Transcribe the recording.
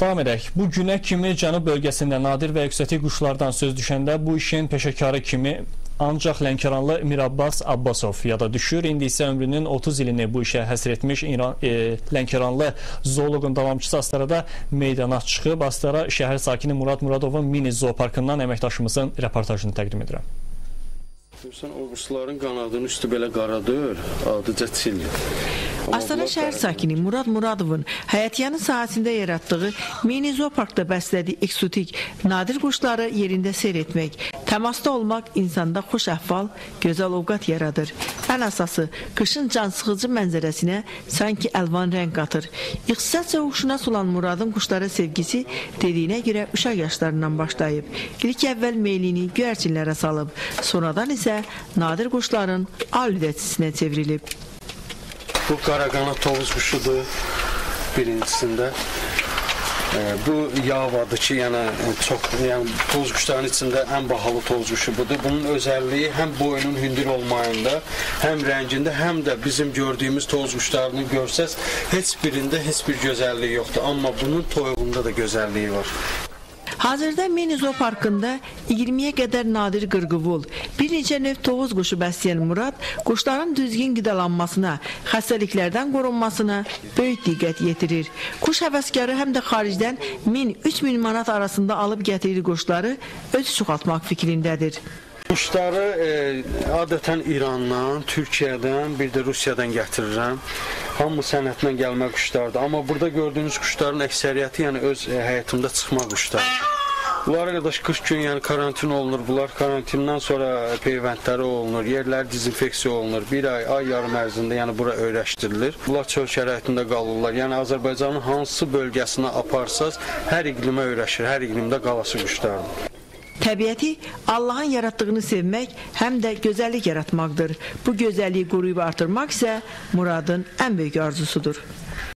Davam edək. Bu günə kimi Cənub bölgəsində nadir və yüksəklik quşlardan söz düşəndə bu işin peşəkarı kimi ancaq Lənkəranlı Mirabbas Abbasov yada düşür. İndi isə ömrünün 30 ilini bu işə həsr etmiş İran, e, Lənkəranlı zooloqun davamçısı Astarada meydana çıxıb. Astara şəhər sakini Murad Muradovun mini zooparkından əməkdaşımızın reportajını təqdim edirəm. Görsən o quşların qanadının üstü belə qaradır, adıca çildir. Astara şəhər sakini Murad Muradovun həyatyanı sahəsində yaratdığı mini zooparkda bəslədiyi eksotik nadir quşları yerində seyr etmək, təmasda olmaq insanda xoş əhval, gözəl ovqat yaradır. Ən əsası, qışın cansıxıcı mənzərəsinə sanki əlvan rəng qatır. İxtisasca huşuna sulan Muradın quşlara sevgisi dediyinə görə uşaq yaşlarından başlayıb. İlk əvvəl meylini göyərçinlərə salıb, sonradan isə nadir quşların alüdəçisinə çevrilib. Bu qaraqanad tovuz quşudur birincisində. E, bu yavadır ki, yəni çox, yəni tovuz quşlarının içində ən bahalı tovuz quşu budur. Bunun özəlliyi həm boynun hündür olmayında, həm rəngində, həm də bizim gördüyümüz tovuz quşlarını görsəz, heç birində heç bir gözəlliyi yoxdur. Amma bunun toyuğunda da gözəlliyi var. Hazırda mini zooparkında 20-yə qədər nadir qırqıvul, bir neçə növ tovuz quşu bəsləyən Murad quşların düzgün qidalanmasına, xəstəliklərdən qorunmasına böyük diqqət yetirir. Quş həvəskarı həm də xaricdən 1000-3000 manat arasında alıb gətirir quşları öz çoxaltmaq fikrindədir. Quşları e, adətən İrandan, Türkiyədən, bir də Rusiyadan gətirirəm. Hamı sənətlə gəlmə quşlardır. Amma burada gördüyünüz quşların əksəriyyəti yəni öz e, həyatımda çıxma quşlardır. Bunlar qardaş 40 gün yəni karantin olunur. Bunlar karantindən sonra peyvəndləri olunur, yerlər dezinfeksiya olunur. Bir ay, ay yarım ərzində yəni bura öyrəşdirilir. Bunlar çöl şəraitində qalırlar. Yəni Azərbaycanın hansı bölgəsinə aparsaz, hər iqlimə öyrəşir, hər iqlimdə qalası quşlardır. Təbiəti Allahın yaratdığını sevmək həm də gözəllik yaratmaqdır. Bu gözəlliyi qoruyub artırmaq isə Muradın ən böyük arzusudur.